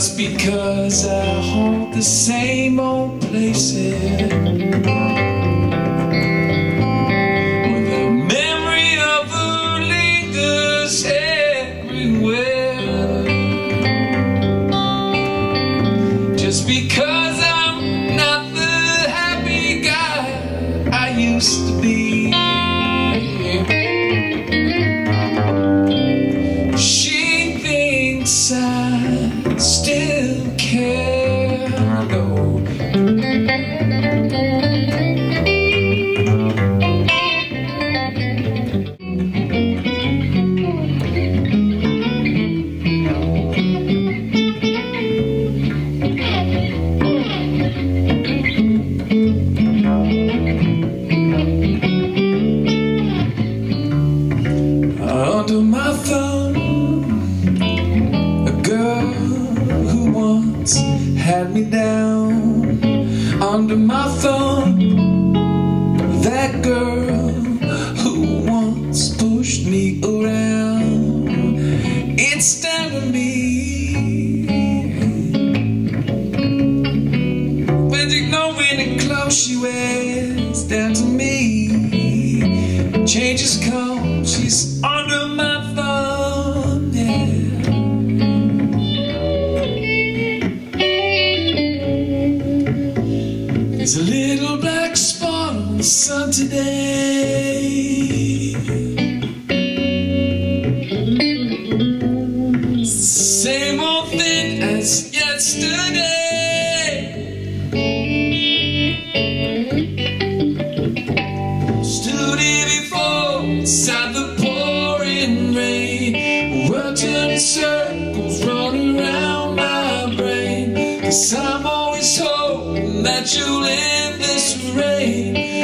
Just because I haunt the same old places. Where the memory of her lingers everywhere. Just because care. Had me down. Under my thumb, that girl who once pushed me around. It's down to me. When you know when any clothes she wears, down to me. Little black spot on the sun today. Same old thing as yesterday. Stood here before inside the pouring rain. World turning circles running around my brain. Cause I'm always hoping that you'll end.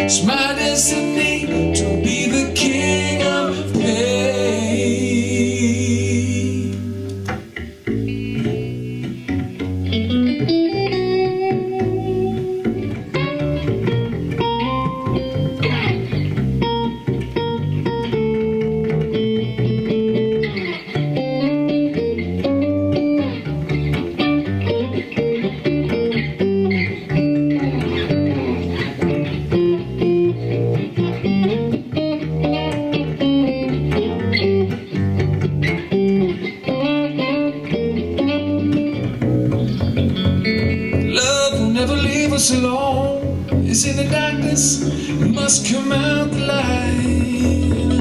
It's my destiny Love will never leave us alone. It's in the darkness, must come out the light.